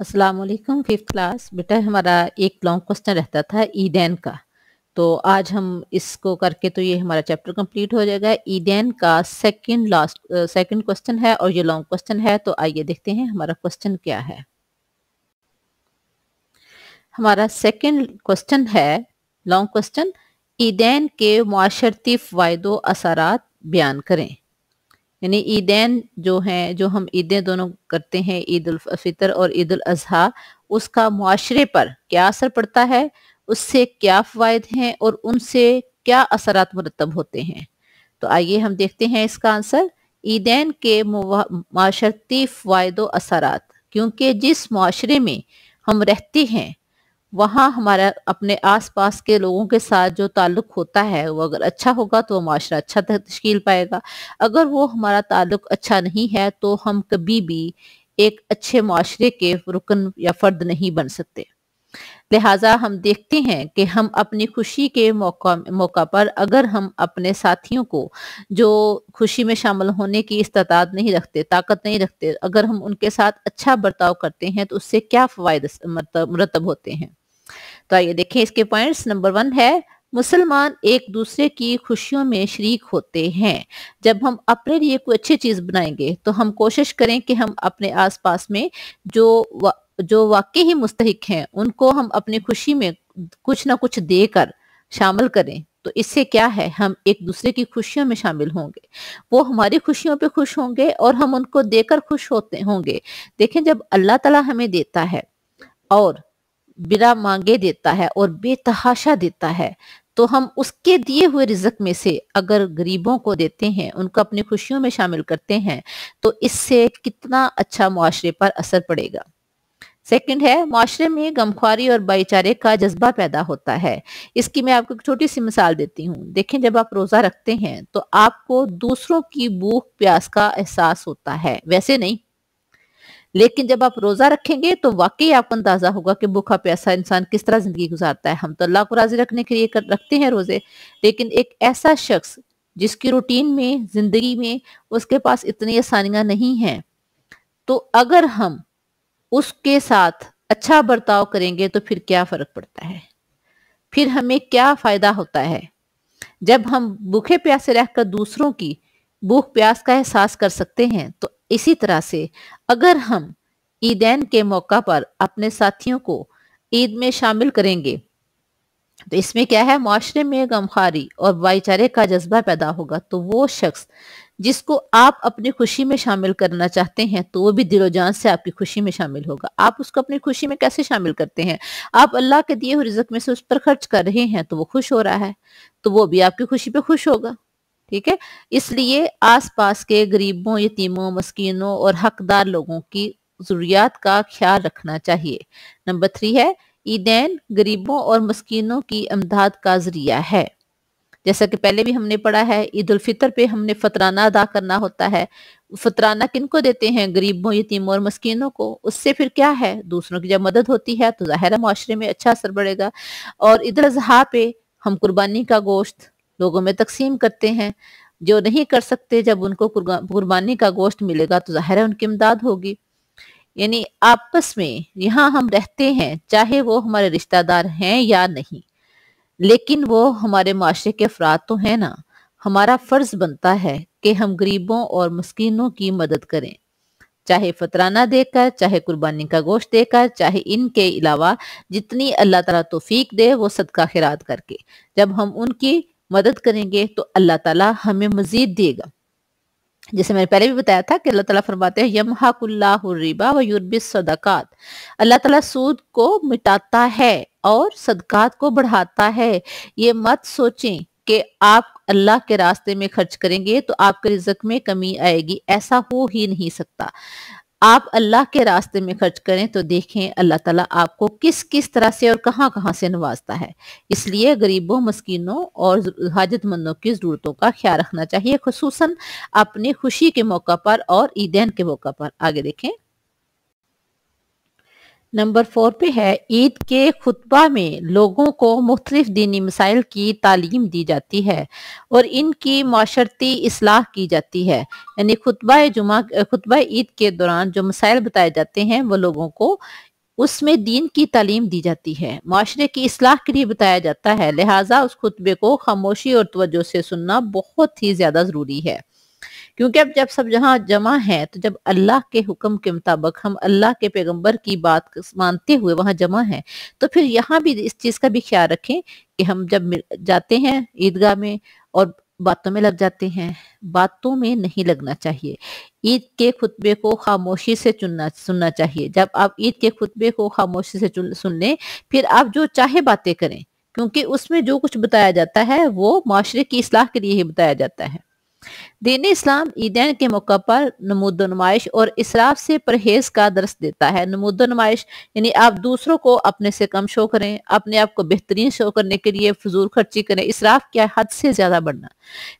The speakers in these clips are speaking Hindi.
वालेकुम फिफ्थ क्लास बेटा, हमारा एक लॉन्ग क्वेश्चन रहता था, ईडेन का। तो आज हम इसको करके तो ये हमारा चैप्टर कंप्लीट हो जाएगा। ईडेन का सेकंड लास्ट सेकंड क्वेश्चन है और ये लॉन्ग क्वेश्चन है तो आइए देखते हैं हमारा क्वेश्चन क्या है। हमारा सेकंड क्वेश्चन है लॉन्ग क्वेश्चन ईदेन के माशरती फ़ायदो असरात बयान करें। यानी ईदैन जो हैं, जो हम ईदें दोनों करते हैं ईद फितर और ईद अजहा उसका मुआशरे पर क्या असर पड़ता है? उससे क्या फ़वाद हैं और उनसे क्या असरात मुरतब होते हैं? तो आइए हम देखते हैं इसका आंसर। ईदैन के माशरती फ़वाद असरात क्योंकि जिस माशरे में हम रहते हैं वहाँ हमारा अपने आसपास के लोगों के साथ जो ताल्लुक होता है, वो अगर अच्छा होगा तो माशरा अच्छा तश्कील पाएगा। अगर वो हमारा ताल्लुक अच्छा नहीं है तो हम कभी भी एक अच्छे माशरे के रुकन या फ़र्द नहीं बन सकते। लिहाजा हम देखते हैं कि हम अपनी खुशी के मौका मौका पर अगर हम अपने साथियों को जो खुशी में शामिल होने की इस्तात नहीं रखते, ताकत नहीं रखते, अगर हम उनके साथ अच्छा बर्ताव करते हैं तो उससे क्या फ़वाद मरतब होते हैं? तो आइए देखें इसके पॉइंट्स नंबर वन है मुसलमान एक दूसरे की खुशियों में शरीक होते हैं। जब हम अपने लिए कोई अच्छी चीज़ बनाएँगे तो हम कोशिश करें कि हम अपने आसपास में जो वा, जो वाकई ही मुस्तक हैं उनको हम अपनी खुशी में कुछ ना कुछ देकर शामिल करें। तो इससे क्या है हम एक दूसरे की खुशियों में शामिल होंगे। वो हमारी खुशियों पे खुश होंगे और हम उनको देकर खुश होते होंगे। देखें जब अल्लाह ताला हमें देता है और बिना मांगे देता है और बेतहाशा देता है तो हम उसके दिए हुए रिजक में से अगर गरीबों को देते हैं, उनको अपनी खुशियों में शामिल करते हैं तो इससे कितना अच्छा मुआरे पर असर पड़ेगा। सेकंड है माशरे में गमख्वारी और भाईचारे का जज्बा पैदा होता है। इसकी मैं आपको एक छोटी सी मिसाल देती हूँ। देखें, जब आप रोज़ा रखते हैं तो आपको दूसरों की भूख प्यास का एहसास होता है। वैसे नहीं लेकिन जब आप रोजा रखेंगे तो वाकई आपको अंदाज़ा होगा कि भूखा प्यासा इंसान किस तरह ज़िंदगी गुजारता है। हम तो अल्लाह को राज़ी रखने के लिए कर, रखते हैं रोज़े लेकिन एक ऐसा शख्स जिसकी रूटीन में ज़िंदगी में उसके पास इतनी आसानियाँ नहीं हैं तो अगर हम उसके साथ अच्छा बर्ताव करेंगे तो फिर क्या फ़र्क पड़ता है? फिर हमें क्या फ़ायदा होता है? जब हम भूखे प्यासे रहकर दूसरों की भूख प्यास का एहसास कर सकते हैं तो इसी तरह से अगर हम ईदैन के मौका पर अपने साथियों को ईद में शामिल करेंगे तो इसमें क्या है? माशरे में गमखारी और भाईचारे का जज्बा पैदा होगा। तो वो शख्स जिसको आप अपनी खुशी में शामिल करना चाहते हैं तो वो भी दिलो जान से आपकी खुशी में शामिल होगा। आप उसको अपनी खुशी में कैसे शामिल करते हैं? आप अल्लाह के दिए हुए रिजक में से उस पर खर्च कर रहे हैं तो वो खुश हो रहा है तो वो भी आपकी खुशी पे खुश होगा। ठीक है? इसलिए आसपास के गरीबों, यतीमों, मस्किनों और हकदार लोगों की जरूरियात का ख्याल रखना चाहिए। नंबर थ्री है, ईदैन गरीबों और मस्किनों की अमदाद का ज़रिया है। जैसा कि पहले भी हमने पढ़ा है ईद उल फितर पे हमने फतराना अदा करना होता है। फतराना किनको देते हैं? गरीबों, यतीमों और मस्किनों को। उससे फिर क्या है? दूसरों की जब मदद होती है तो ज़ाहिर माशरे में अच्छा असर बढ़ेगा। और ईद अजहा पे हम कुर्बानी का गोश्त लोगों में तकसीम करते हैं। जो नहीं कर सकते, जब उनको कुर्बानी का गोश्त मिलेगा तो ज़ाहिर है उनकी इमदाद होगी। यानी आपस में यहाँ हम रहते हैं, चाहे वो हमारे रिश्तेदार हैं या नहीं, लेकिन वो हमारे माशरे के अफराद तो हैं ना। हमारा फ़र्ज़ बनता है कि हम गरीबों और मस्किनों की मदद करें। चाहे फतराना देकर, चाहे कुर्बानी का गोश्त देकर, चाहे इनके अलावा जितनी अल्लाह तला तोफीक दे, वो सदका खिरात करके। जब हम उनकी मदद करेंगे तो अल्लाह ताला हमें मजीद देगा। जैसे मैंने पहले भी बताया था कि अल्लाह ताला फरमाते हैं यमहाकुल्लाबा व युरबिस सदकात। अल्लाह ताला सूद को मिटाता है और सदकात को बढ़ाता है। ये मत सोचें कि आप अल्लाह के रास्ते में खर्च करेंगे तो आपके रिजक में कमी आएगी। ऐसा हो ही नहीं सकता। आप अल्लाह के रास्ते में खर्च करें तो देखें अल्लाह ताला आपको किस किस तरह से और कहाँ कहाँ से नवाजता है। इसलिए गरीबों, मस्किनों और हाजतमंदों की ज़रूरतों का ख्याल रखना चाहिए खसूस अपने खुशी के मौका पर और ईदैन के मौका पर। आगे देखें। नंबर फोर पे है, ईद के खुतबा में लोगों को मुख्तलिफ़ दीनी मसाइल की तालीम दी जाती है और इनकी माशरती असलाह की जाती है। यानी खुतबा जुमा, खुतबा ईद के दौरान जो मसाइल बताए जाते हैं, वो लोगों को उसमें दीन की तालीम दी जाती है। माशरे की असलाह के लिए बताया जाता है, लिहाजा उस खुतबे को खामोशी और तवज्जो से सुनना बहुत ही ज़्यादा ज़रूरी है। क्योंकि अब जब सब जहाँ जमा है तो जब अल्लाह के हुक्म के मुताबिक हम अल्लाह के पैगंबर की बात मानते हुए वहाँ जमा है तो फिर यहाँ भी इस चीज़ का भी ख्याल रखें कि हम जब जाते हैं ईदगाह में और बातों में लग जाते हैं, बातों में नहीं लगना चाहिए। ईद के खुतबे को खामोशी से चुनना, सुनना चाहिए। जब आप ईद के खुतबे को खामोशी से सुन लें, फिर आप जो चाहे बातें करें, क्योंकि उसमें जो कुछ बताया जाता है, वो माशरे की इसलाह के लिए ही बताया जाता है। दीन इस्लाम ईदैन के मौका पर नमूद नुमाइश और इसराफ से परहेज का दर्श देता है। नमूद नुमाइश यानी आप दूसरों को अपने से कम शो करें, अपने आप को बेहतरीन शो करने के लिए फजूल खर्ची करें। इसराफ क्या हद से ज़्यादा बढ़ना।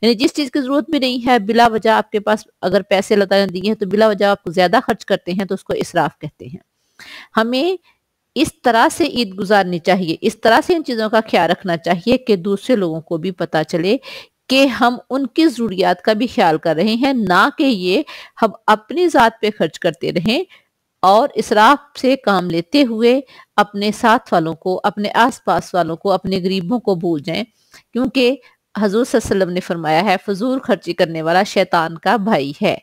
यानी जिस चीज़ की ज़रूरत भी नहीं है, बिला वजह आपके पास अगर पैसे लता दिए हैं तो बिला वजह आप ज़्यादा खर्च करते हैं तो उसको इसराफ कहते हैं। हमें इस तरह से ईद गुजारनी चाहिए। इस तरह से इन चीज़ों का ख्याल रखना चाहिए कि दूसरे लोगों को भी पता चले कि हम उनकी ज़रूरियात का भी ख्याल कर रहे हैं, ना कि ये हम अपनी ज़ात पे खर्च करते रहें और इसराफ से काम लेते हुए अपने साथ वालों को, अपने आसपास वालों को, अपने गरीबों को भूल जाएँ। क्योंकि हजूर सल्लम ने फरमाया है, फजूल खर्ची करने वाला शैतान का भाई है।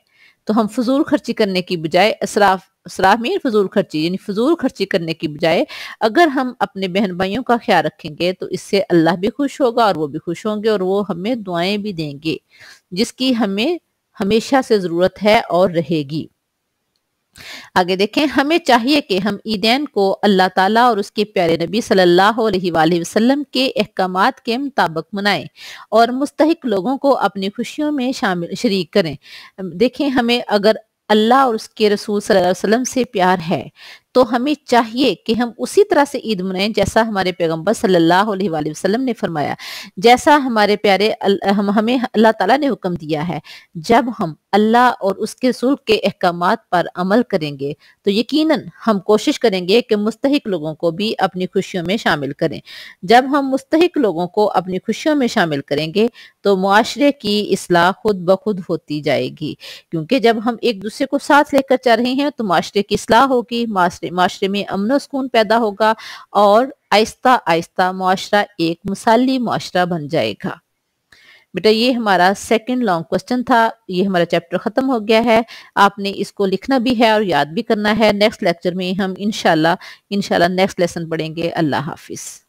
तो हम फजूल खर्ची करने की बजाय असराफ में फजूल खर्ची, यानी फजूल खर्ची करने की बजाय अगर हम अपने बहन भाइयों का ख्याल रखेंगे तो इससे अल्लाह भी खुश होगा और वो भी खुश होंगे और वो हमें दुआएँ भी देंगे, जिसकी हमें हमेशा से ज़रूरत है और रहेगी। आगे देखें, हमें चाहिए कि हम ईदैन को अल्लाह ताला और उसके प्यारे नबी सल्लल्लाहु अलैहि वसल्लम के अहकाम के मुताबिक मनाएँ और मुस्तक लोगों को अपनी खुशियों में शामिल, शरीक करें। देखें, हमें अगर अल्लाह और उसके रसूल सल्लल्लाहु अलैहि वसल्लम से प्यार है। तो हमें चाहिए कि हम उसी तरह से ईद मनाएँ, जैसा हमारे पैगंबर सल्लल्लाहु अलैहि वसल्लम ने फरमाया। जैसा हमारे प्यारे हम, हमें अल्लाह ताला ने हुक्म दिया है, जब हम अल्लाह और उसके रसूल के अहकाम पर अमल करेंगे तो यकीनन हम कोशिश करेंगे कि मुस्तक लोगों को भी अपनी खुशियों में शामिल करें। जब हम मुस्तक लोगों को अपनी खुशियों में शामिल करेंगे तो मुआरे की असलाह खुद ब खुद होती जाएगी, क्योंकि जब हम एक दूसरे को साथ लेकर चल रहे हैं तो माशरे की असलाह होगी माशरे में अमन सुकून पैदा होगा और आहिस्ता आहिस्ता मुआशरा एक मिसाली मुआरा बन जाएगा। बेटा, ये हमारा सेकंड लॉन्ग क्वेश्चन था, ये हमारा चैप्टर ख़त्म हो गया है। आपने इसको लिखना भी है और याद भी करना है। नेक्स्ट लेक्चर में हम इनशाला इनशाला नेक्स्ट लेसन पढ़ेंगे। अल्लाह हाफिज़।